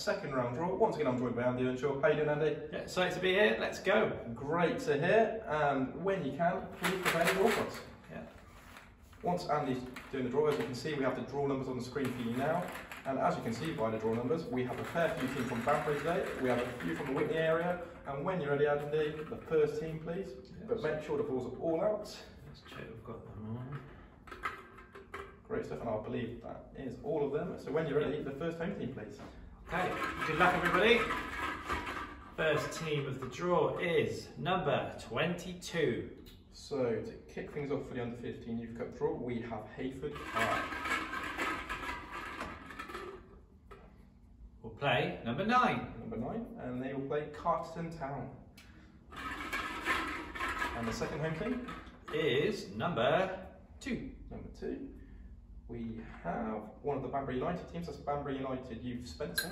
second round draw. Once again, I'm joined by Andy Earnshaw. How you doing, Andy? Yeah, excited to be here. Let's go. Great to hear. And when you can, please prepare the draw for us. Yeah. Once Andy's doing the draw, as you can see, we have the draw numbers on the screen for you now. And as you can see by the draw numbers, we have a fair few teams from Banbury today. We have a few from the Witney area. And when you're ready, Andy, the first team, please. But make sure the balls are all out. Let's check we've got them on. Great stuff, and I believe that is all of them. So when you're ready, the first home team, please. Okay, good luck everybody. First team of the draw is number 22. So to kick things off for the under 15 Youth Cup draw, we have Heyford Park. We'll play number 9. Number nine, and they will play Carterton Town. And the second home team, Is number 2. number two, we have one of the Banbury United teams. That's Banbury United Youth Spencer.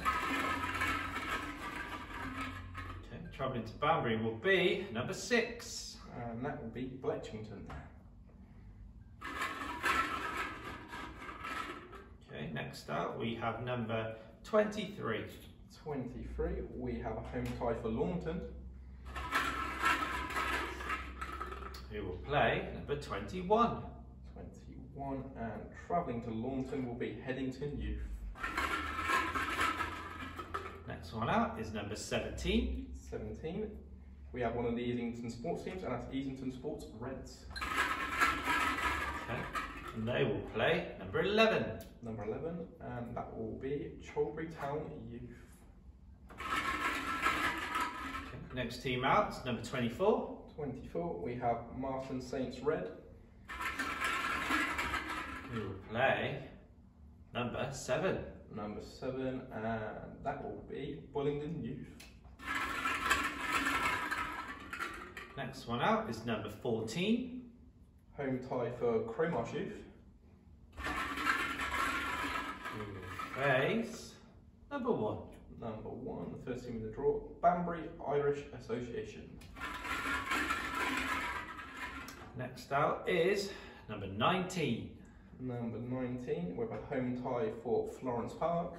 Okay, travelling to Banbury will be number 6. And that will be Bletchingdon. Okay, next up we have number 23. 23, we have a home tie for Launton. Who will play number 21. 21, and travelling to Launton will be Headington Youth. Next one out is number 17. 17, we have one of the Easington sports teams, and that's Easington Sports Reds. Okay, and they will play number 11. Number 11, and that will be Cholbury Town Youth. Okay, next team out is number 24. 24, we have Martin Saints Red. Who will play number 7. Number 7, and that will be Bullingdon Youth. Next one out is number 14. Home tie for Crowmarsh Youth. Who will face number 1. Number 1, the first team in the draw, Banbury Irish Association. Next out is number 19. Number 19, we have a home tie for Florence Park.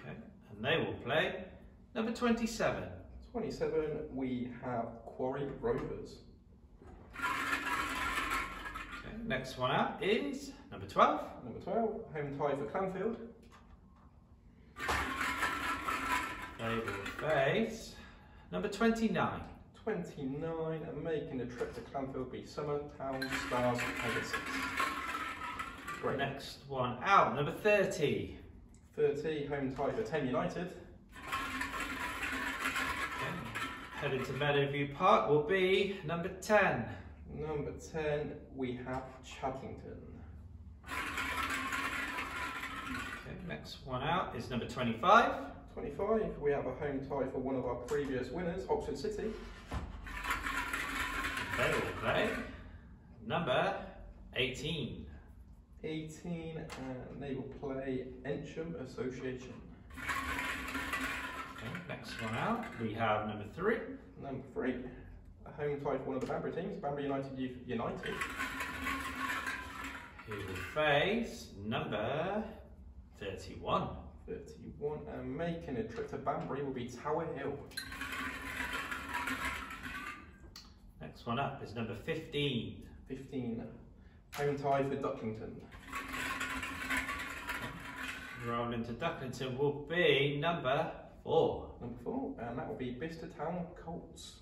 Okay, and they will play number 27. 27, we have Quarry Rovers. Okay, next one out is number 12. Number 12, home tie for Clanfield. They will face number 29. 29, and making the trip to Clanfield be Summertown Stars Pegasus. Great. Next one out, number 30. 30, home tie for 10 United. Headed to Meadowview Park will be number 10. Number 10, we have Chadlington. Okay, next one out is number 25. 25, we have a home tie for one of our previous winners, Oxford City. They will play number 18. 18, and they will play Eynsham Association. Okay, next one out, we have number 3. Number 3, a home tie for one of the Banbury teams, Banbury United Youth United. Who will face number 31. 31, and making a trip to Banbury will be Tower Hill. Next one up is number 15. 15, home tie for Ducklington. Rolling to Ducklington will be number 4. Number 4, and that will be Bicester Town Colts.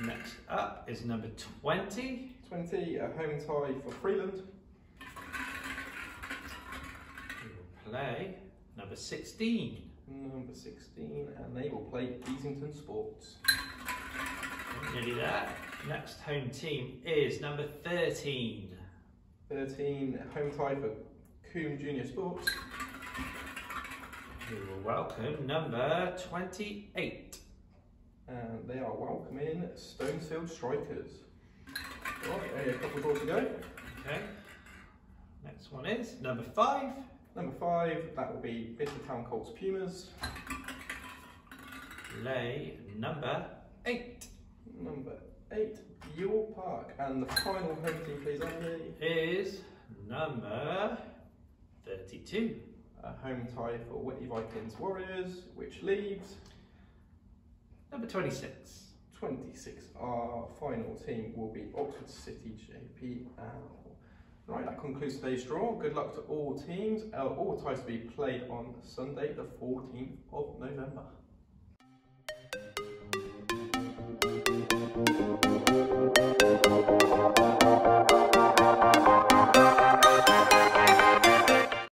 Next up is number 20. 20, a home tie for Freeland. Who will play number 16. Number 16, and they will play Easington Sports. Nearly there. Next home team is number 13. 13, home tie for Combe Junior Sports. We will welcome number 28. And they are welcoming Stonesfield Strikers. Right, a couple of draws to go. Okay. Next one is number 5. Number 5, that will be Bicester Town Colts Pumas. Lay number 8 Number 8, York Park. And the final home team, please, Andy. is number 32. A home tie for Witney Vikings Warriors, which leaves Number 26. 26. Our final team will be Oxford City JPL. Right, that concludes today's draw. Good luck to all teams. Uh, all ties to be played on Sunday, the 14th of November.